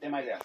Tem mais essa.